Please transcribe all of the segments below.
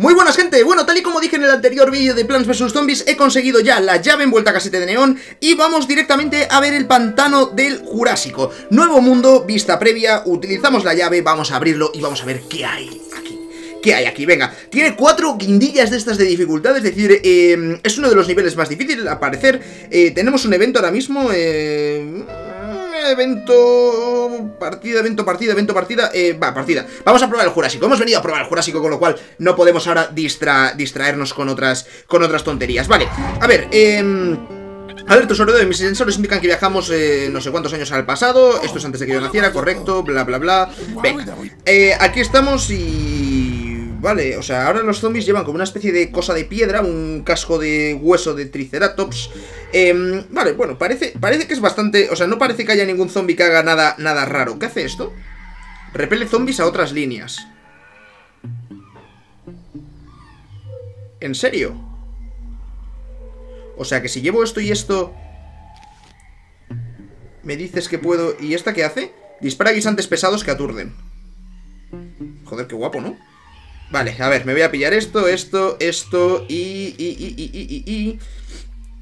Muy buenas gente, bueno, tal y como dije en el anterior vídeo de Plants vs Zombies He conseguido ya la llave en vuelta casete de neón Y vamos directamente a ver el pantano del Jurásico. Nuevo mundo, vista previa, utilizamos la llave, vamos a abrirlo y vamos a ver qué hay aquí ¿Qué hay aquí? Venga, tiene cuatro guindillas de estas de dificultad, es decir, eh, es uno de los niveles más difíciles al parecer eh, Tenemos un evento ahora mismo, eh evento, partida, evento, partida, evento, partida, eh, va, partida. Vamos a probar el Jurásico. Hemos venido a probar el Jurásico, con lo cual no podemos ahora distraernos con otras, con otras tonterías. Vale, a ver, eh... Alerta sobre de mis sensores indican que viajamos eh, no sé cuántos años al pasado. Esto es antes de que yo naciera, correcto, bla, bla, bla. Venga, eh, aquí estamos y Vale, o sea, ahora los zombies llevan como una especie de cosa de piedra, un casco de hueso de triceratops. Em, vale, bueno, parece, parece que es bastante... O sea, no parece que haya ningún zombie que haga nada, nada raro. ¿Qué hace esto? Repele zombies a otras líneas. ¿En serio? O sea, que si llevo esto y esto... Me dices que puedo... ¿Y esta qué hace? Dispara guisantes pesados que aturden. Joder, qué guapo, ¿no? Vale, a ver, me voy a pillar esto, esto, esto y... y, y, y, y,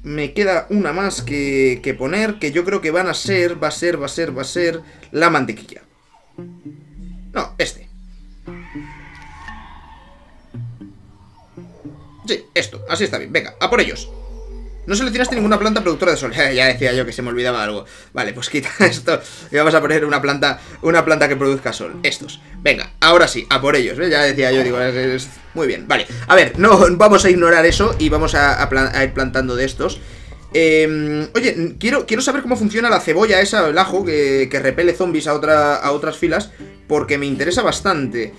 me queda una más que, que, poner, que yo creo que van a ser, va a ser, va a ser, va a ser la mantequilla. No, este. Sí, esto, así está bien. Venga, a por ellos. No seleccionaste ninguna planta productora de sol. ya decía yo que se me olvidaba algo. Vale, pues quita esto. Y vamos a poner una planta, una planta que produzca sol. Estos. Venga, ahora sí, a por ellos. Ya decía yo, digo, es, muy bien. Vale, a ver, no vamos a ignorar eso y vamos a, ir plantando de estos. Em, oye, quiero, quiero saber cómo funciona la cebolla esa, el ajo, que, repele zombies a, a otras filas, porque me interesa bastante.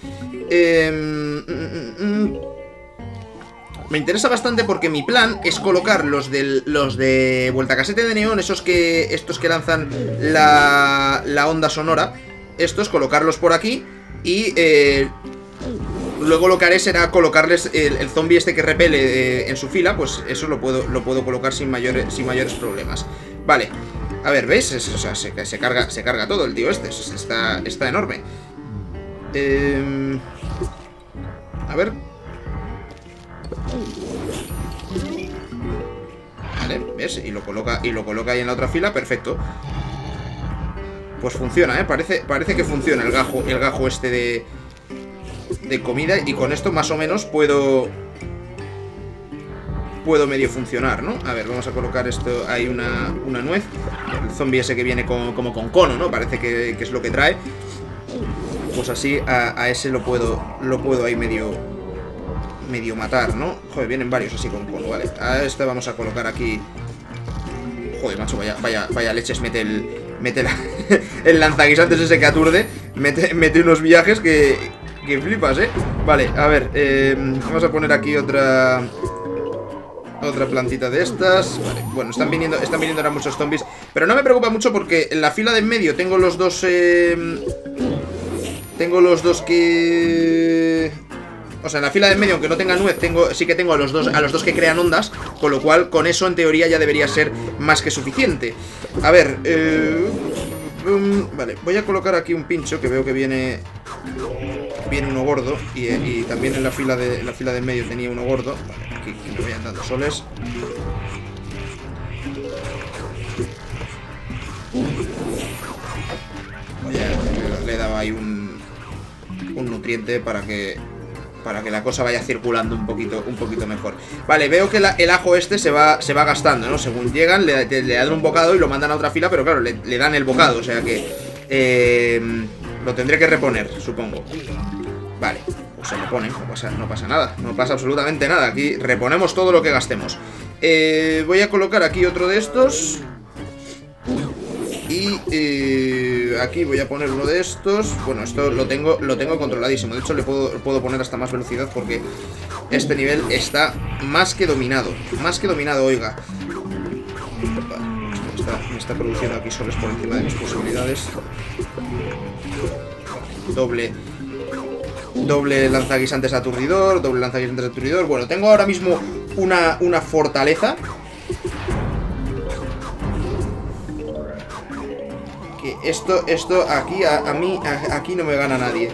Eh, me interesa bastante porque mi plan es colocar los, los de vuelta casete de neón, esos que, estos que lanzan la, la onda sonora, estos, colocarlos por aquí y eh, luego lo que haré será colocarles el, zombie este que repele eh, en su fila, pues eso lo puedo, lo puedo colocar sin mayores, sin mayores problemas. Vale, a ver, ¿veis? se, carga, se carga todo el tío este, está, está enorme. Eh, a ver, ¿ves? Y lo coloca, y lo coloca ahí en la otra fila, perfecto. Pues funciona, ¿eh? Parece, parece que funciona el gajo, el gajo este de, de comida. Y con esto más o menos puedo... Puedo medio funcionar, ¿no? A ver, vamos a colocar esto, hay una, una nuez El zombie ese que viene como con cono, ¿no? Parece que, es lo que trae Pues así a, a, ese lo puedo, lo puedo ahí medio, medio matar, ¿no? Joder, vienen varios así con cono, vale. A este vamos a colocar aquí... Joder, macho, vaya, vaya, vaya leches mete el... Mete el lanzaguisantes ese que aturde. Mete, mete unos viajes que... Que flipas, ¿eh? Vale, a ver, eh, vamos a poner aquí otra... Otra plantita de estas Vale, bueno, están viniendo, están viniendo ahora muchos zombies Pero no me preocupa mucho porque en la fila de en medio tengo los dos... Eh, tengo los dos que... O sea, en la fila de medio, aunque no tenga nuez, tengo, sí que tengo a los, dos, a los dos que crean ondas, con lo cual con eso en teoría ya debería ser más que suficiente. A ver, eh, um, vale, voy a colocar aquí un pincho que veo que viene viene uno gordo y, también en la fila de la fila de medio tenía uno gordo. Vale, aquí que me vayan dando soles. le he ahí un, un nutriente para que para que la cosa vaya circulando un poquito, un poquito mejor. Vale, veo que el ajo este se va, se va gastando, ¿no? Según llegan, le, dan un bocado y lo mandan a otra fila, pero claro, le, dan el bocado, o sea que eh, lo tendré que reponer, supongo. Vale, pues se lo no pasa, no pasa nada, no pasa absolutamente nada. Aquí reponemos todo lo que gastemos. Eh, voy a colocar aquí otro de estos. Y eh, aquí voy a poner uno de estos. Bueno, esto lo tengo, lo tengo controladísimo. De hecho, le puedo, puedo poner hasta más velocidad porque este nivel está más que dominado. Más que dominado, oiga. me, está, produciendo aquí soles por encima de mis posibilidades. Doble doble lanzaguisantes aturdidor, doble lanzaguisantes aturdidor. Bueno, tengo ahora mismo una, una fortaleza esto, esto aquí, a, mí, aquí no me gana nadie.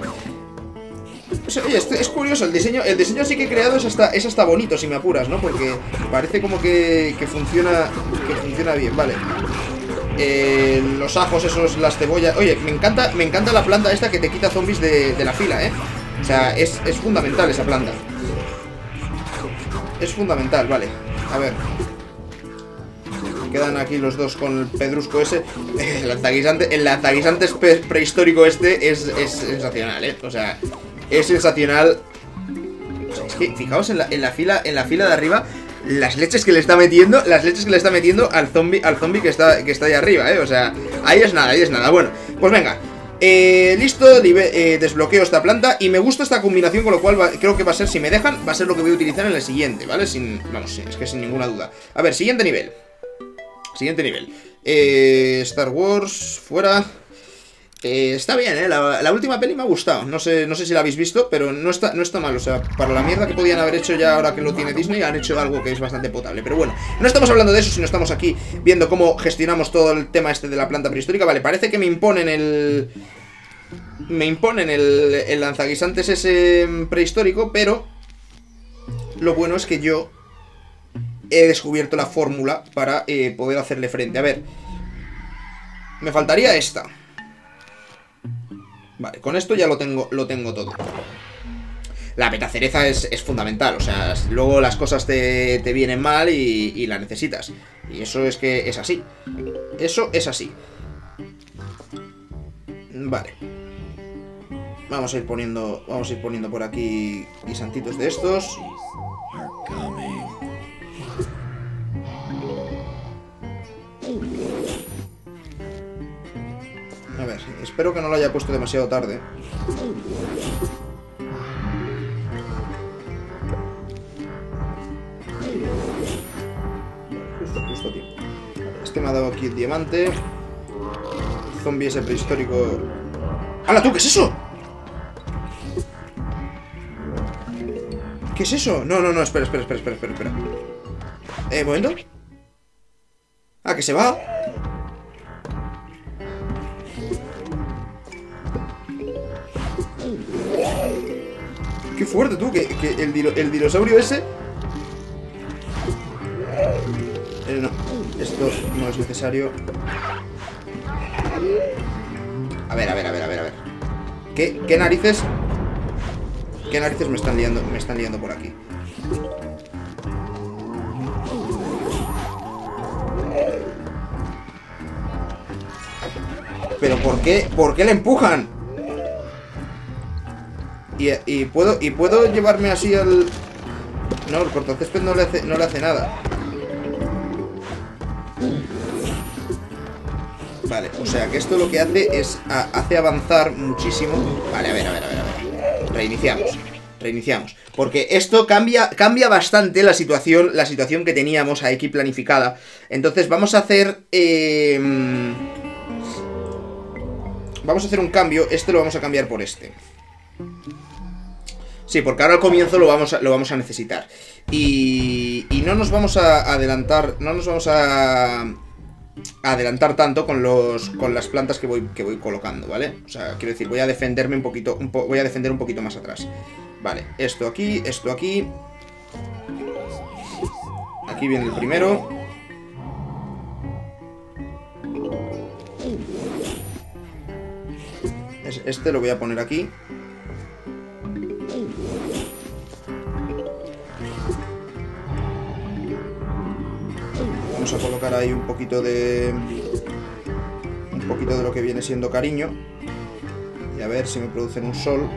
Oye, es curioso, el diseño, el diseño así que he creado es hasta, es hasta bonito, si me apuras, ¿no? Porque parece como que, que funciona que funciona bien, vale. Eh, los ajos, esos, las cebollas... Oye, me encanta, me encanta la planta esta que te quita zombies de, de la fila, ¿eh? O sea, es, es fundamental esa planta. Es fundamental, vale. A ver. Quedan aquí los dos con el pedrusco ese. El lanzaguisante, el lanzaguisantes pe- prehistórico este es, es sensacional, ¿eh? O sea, es sensacional. Es que, fijaos en la, en la fila, en la fila de arriba, las leches que le está metiendo, las leches que le está metiendo al zombie, al zombie que está, que está ahí arriba, ¿eh? O sea, ahí es nada, ahí es nada. Bueno, pues venga. Eh, listo, eh, desbloqueo esta planta y me gusta esta combinación, con lo cual creo que va a ser, si me dejan, va a ser lo que voy a utilizar en el siguiente, ¿vale? Sin, vamos, es que sin ninguna duda. A ver, siguiente nivel. Siguiente nivel. Eh, Star Wars, fuera. Eh, está bien, ¿eh? La, última peli me ha gustado. No sé, no sé si la habéis visto, pero no está, no está mal. O sea, para la mierda que podían haber hecho ya ahora que lo tiene Disney, han hecho algo que es bastante potable. Pero bueno, no estamos hablando de eso, sino estamos aquí viendo cómo gestionamos todo el tema este de la planta prehistórica. Vale, parece que me imponen el... Me imponen el, el lanzaguisantes ese prehistórico, pero... Lo bueno es que yo he descubierto la fórmula para eh, poder hacerle frente. A ver, me faltaría esta. Vale, con esto ya lo tengo, lo tengo todo. La petacereza es, es fundamental, o sea, luego las cosas te, te vienen mal y, y la necesitas. Y eso es que es así. Eso es así. Vale. Vamos a ir poniendo. Vamos a ir poniendo por aquí guisantitos de estos. Espero que no lo haya puesto demasiado tarde. Justo, justo Este me ha dado aquí el diamante. Zombie ese prehistórico. ¡Hala tú! ¿Qué es eso? ¿Qué es eso? No, no, no, espera, espera, espera, espera, espera. Eh, momento. Ah, que se va. Fuerte tú, que, el, el dinosaurio ese. Eh, no, esto no es necesario. A ver, a ver, a ver, a ver, a ver. ¿Qué, qué narices? ¿Qué narices me están liando, me están liando por aquí? ¿Pero por qué? ¿Por qué le empujan? Y, puedo y puedo llevarme así al... No, el cortacésped no le hace, no le hace nada. Vale, o sea que esto lo que hace es hace avanzar muchísimo. Vale, a ver, a ver, a ver, a ver. Reiniciamos. Reiniciamos. Porque esto cambia, cambia bastante la situación, la situación que teníamos aquí planificada. Entonces vamos a hacer. eh, vamos a hacer un cambio. Este lo vamos a cambiar por este. Sí, porque ahora al comienzo lo vamos a, lo vamos a necesitar. Y, y no nos vamos a adelantar. No nos vamos a, a adelantar tanto con los con las plantas que voy que voy colocando, ¿vale? O sea, quiero decir, voy a defenderme un poquito voy a defender un poquito más atrás. Vale, esto aquí, esto aquí. Aquí viene el primero. Es- Este lo voy a poner aquí. Vamos a colocar ahí un poquito de... Un poquito de lo que viene siendo cariño. Y a ver si me producen un sol.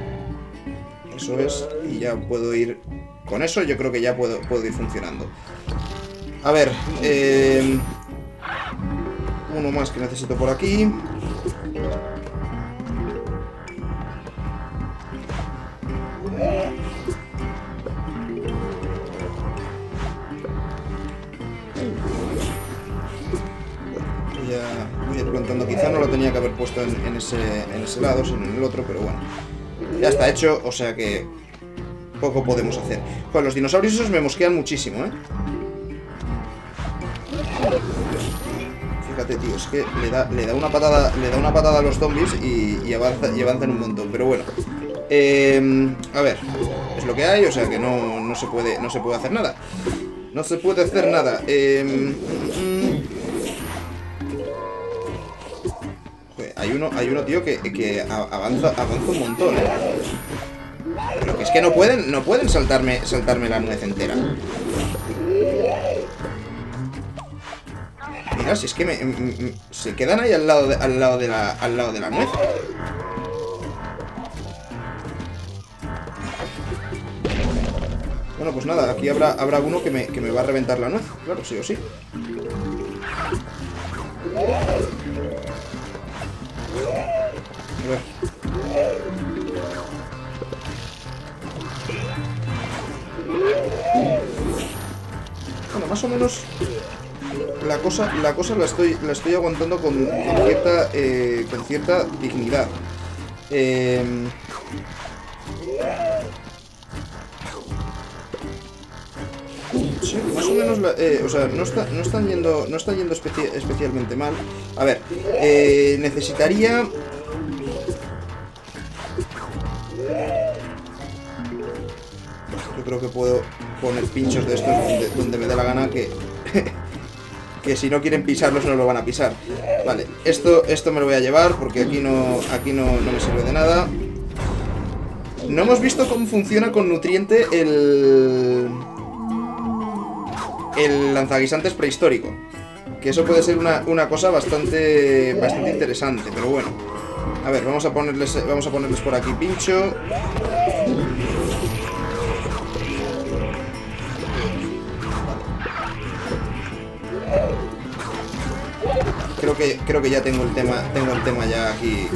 Eso es. Y ya puedo ir... Con eso yo creo que ya puedo, puedo ir funcionando. A ver. eh, Uno más que necesito por aquí. Voy a, voy plantando. Quizá no lo tenía que haber puesto en, ese, en ese lado, sino en el otro, pero bueno. Ya está hecho, o sea que poco podemos hacer. Joder, los dinosaurios esos me mosquean muchísimo, ¿eh? Fíjate, tío, es que le da, le da una patada, le da una patada a los zombies y, y avanza, avanzan un montón. Pero bueno. Eh, a ver, es lo que hay, o sea que no, no se puede, no se puede hacer nada. No se puede hacer nada. Eh, hay uno, hay uno, tío, que, que avanza, avanza un montón, ¿eh? Pero que es que no pueden, no pueden saltarme, saltarme la nuez entera. Mira, si es que me, se quedan ahí al lado de, al lado de la, al lado de la nuez. Bueno, pues nada, aquí habrá, habrá uno que me, que me va a reventar la nuez, claro, sí o sí. Bueno, más o menos la cosa, la cosa la estoy, la estoy aguantando con, cierta, eh, con cierta dignidad. Em, Más o menos, eh, o sea, no, no están yendo, no están yendo especi- especialmente mal. A ver, eh, necesitaría... Yo creo que puedo poner pinchos de estos donde, donde me dé la gana que... que si no quieren pisarlos no lo van a pisar. Vale, esto, esto me lo voy a llevar porque aquí no, aquí no, no me sirve de nada. No hemos visto cómo funciona con nutriente el el lanzaguisantes prehistórico. Que eso puede ser una, una cosa bastante bastante interesante, pero bueno. A ver, vamos a ponerles vamos a ponerles por aquí pincho. Creo que, creo que ya tengo el tema tengo el tema ya aquí.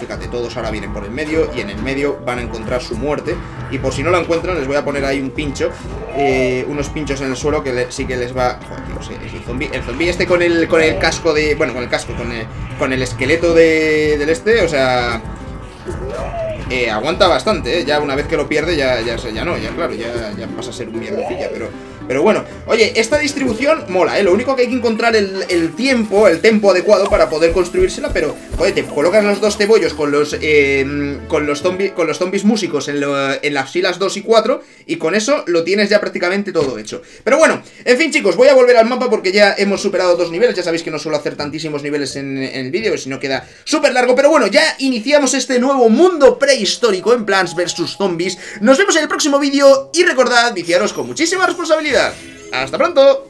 Fíjate, todos ahora vienen por el medio y en el medio van a encontrar su muerte. Y por si no lo encuentran, les voy a poner ahí un pincho. eh, unos pinchos en el suelo que sí que les va. Joder, es el zombie. El zombie este con el, con el casco de. Bueno, con el casco, con el, con el esqueleto de, del este, o sea. eh, aguanta bastante, ¿eh? Ya una vez que lo pierde, ya, ya no, ya claro, ya, ya pasa a ser un mierdecilla, pero, pero bueno. Oye, esta distribución mola, ¿eh? Lo único que hay que encontrar el, el tiempo, el tempo adecuado para poder construírsela, pero, oye, te colocas los dos cebollos con los, eh, con los, zombi- con los zombies músicos en, en las filas 2 y 4, y con eso lo tienes ya prácticamente todo hecho. Pero bueno, en fin, chicos, voy a volver al mapa porque ya hemos superado dos niveles, ya sabéis que no suelo hacer tantísimos niveles en, en el vídeo, si no queda súper largo, pero bueno, ya iniciamos este nuevo mundo prehistórico en Plants vs Zombies. Nos vemos en el próximo vídeo y recordad viciaros con muchísima responsabilidad. ¡Hasta pronto!